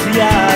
confiar.